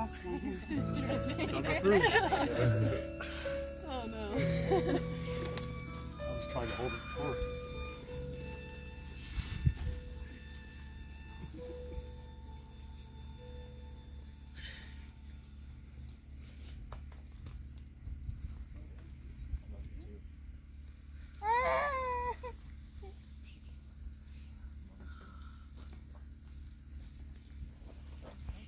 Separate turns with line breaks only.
lost one.
oh no.
I was trying to hold it before.